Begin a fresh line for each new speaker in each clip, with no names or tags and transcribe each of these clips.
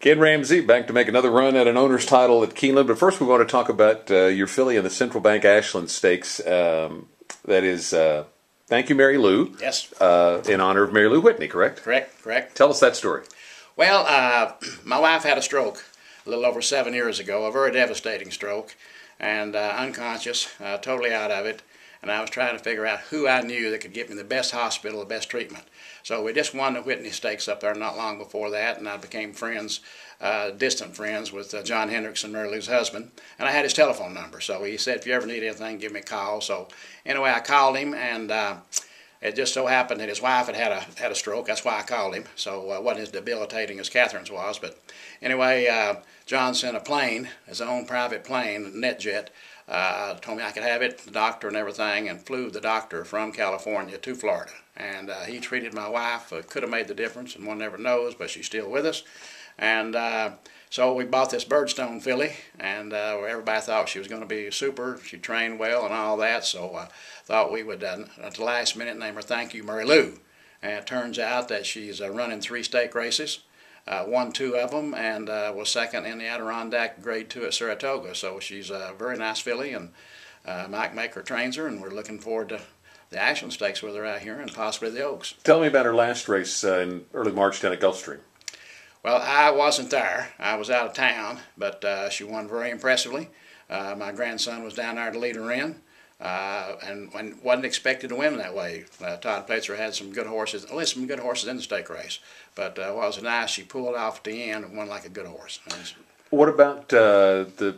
Ken Ramsey back to make another run at an owner's title at Keeneland. But first, we want to talk about uh, your filly in the Central Bank Ashland Stakes. Um, that is, uh, thank you, Mary Lou.
Yes.
Uh, in honor of Mary Lou Whitney, correct?
Correct, correct.
Tell us that story.
Well, uh, my wife had a stroke a little over seven years ago, a very devastating stroke, and uh, unconscious, uh, totally out of it. And I was trying to figure out who I knew that could get me the best hospital, the best treatment. So we just won the Whitney Stakes up there not long before that, and I became friends, uh, distant friends, with uh, John Hendrickson, Mary Lou's husband. And I had his telephone number, so he said, if you ever need anything, give me a call. So anyway, I called him, and uh, it just so happened that his wife had had a had a stroke. That's why I called him. So uh, wasn't as debilitating as Catherine's was. But anyway, uh, John sent a plane, his own private plane, NetJet. Uh, told me I could have it, the doctor and everything, and flew the doctor from California to Florida. And uh, he treated my wife. Uh, could have made the difference, and one never knows, but she's still with us. And uh, so we bought this Birdstone filly, and uh, everybody thought she was going to be super. She trained well and all that, so I thought we would, uh, at the last minute, name her Thank You Mary Lou. And it turns out that she's uh, running three stake races, uh, won two of them, and uh, was second in the Adirondack Grade 2 at Saratoga. So she's a very nice filly, and uh, Mike Maker trains her, and we're looking forward to the Ashland Stakes where they're out here, and possibly the Oaks.
Tell me about her last race uh, in early March down at Gulfstream.
Well, I wasn't there. I was out of town, but uh, she won very impressively. Uh, my grandson was down there to lead her in, uh, and, wasn't expected to win that way. Uh, Todd Pletcher had some good horses, well, some good horses in the stake race, but uh, what was nice, she pulled off at the end and won like a good horse.
What about uh, the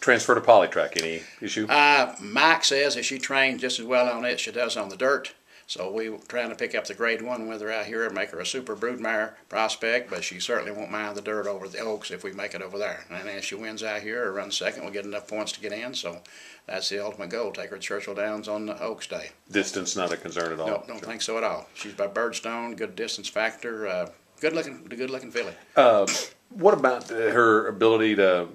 transfer to Polytrack? Any issue?
Uh, Mike says that she trained just as well on it as she does on the dirt. So we were trying to pick up the grade one with her out here and make her a super broodmare prospect, but she certainly won't mind the dirt over the Oaks if we make it over there. And if she wins out here or runs second, we'll get enough points to get in. So that's the ultimate goal. Take her to Churchill Downs on the Oaks Day.
Distance not a concern at all.
No, don't think so at all. She's by Birdstone, good distance factor, uh, good looking, good looking filly.
Uh, what about her ability to,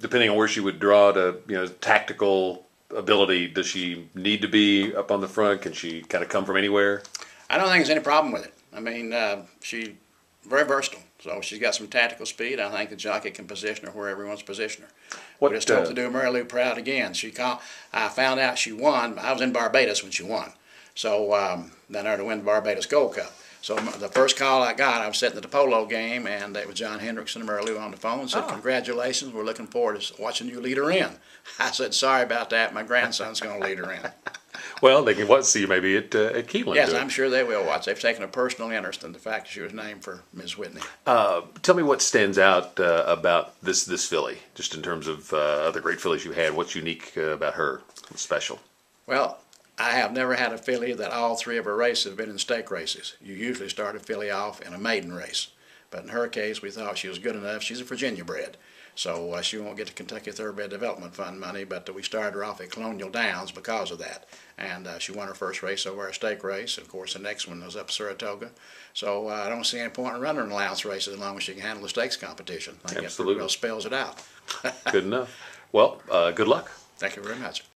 depending on where she would draw, to you know tactical ability? Does she need to be up on the front? Can she kind of come from anywhere?
I don't think there's any problem with it. I mean, uh, she very versatile. So she's got some tactical speed. I think the jockey can position her where everyone's wants to position her.
What,
we just hope
uh,
to do Mary Lou proud again. She called, I found out she won. I was in Barbados when she won. So um, down there to win the Barbados Gold Cup. So the first call I got, I was sitting at the polo game, and it was John Hendrickson and Mary Lou on the phone. and Said,
Oh.
"Congratulations, we're looking forward to watching you lead her in." I said, "Sorry about that. My grandson's going to lead her in."
Well, they can watch, see you maybe at uh, at Keeneland.
yes. I'm sure they will watch. They've taken a personal interest in the fact that she was named for Ms. Whitney.
Uh, tell me what stands out uh, about this this filly, just in terms of uh, other great fillies you had. What's unique uh, about her? What's special?
Well, I have never had a filly that all three of her races have been in stake races. You usually start a filly off in a maiden race. But in her case, we thought she was good enough. She's a Virginia bred. So uh, she won't get the Kentucky Thoroughbred Development Fund money, but we started her off at Colonial Downs because of that. And uh, she won her first race over a stake race. Of course, the next one was up Saratoga. So uh, I don't see any point in running an allowance race as long as she can handle the stakes competition. I think that pretty
Absolutely.
well spells it out.
Good enough. Well, uh, good luck.
Thank you very much.